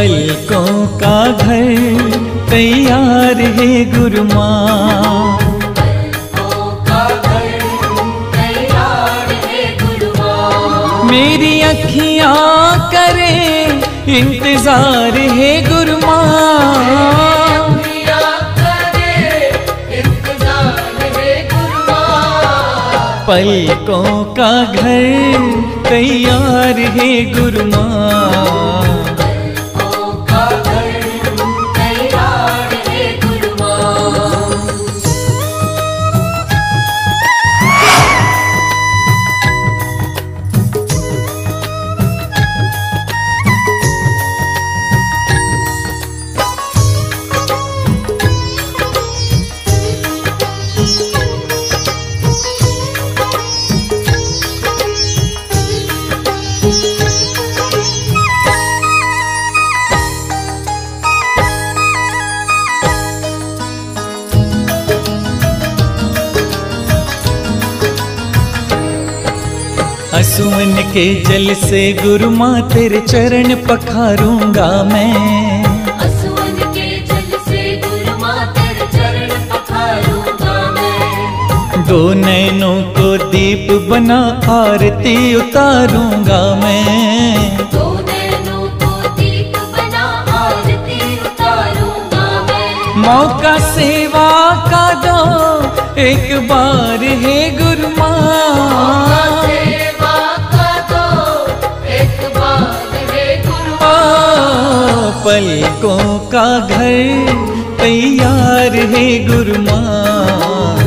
पलकों का घर तैयार है गुरु मेरी अखियाँ करे, इंतज़ार है गुरु पलकों का घर तैयार है गुरु माँ असुवन के जल से गुरु माँ तेरे चरण पखारूँगा मैं। असुवन के जल से गुरु माँ तेरे चरण पखारूँगा मैं। दो नैनों को दीप बना आरती उतारूँगा मैं। दो नैनों को दीप बना आरती उतारूँगा मैं। मौका सेवा का दो एक बार है गुरु माँ। पलकों का घर तैयार है गुरु माँ।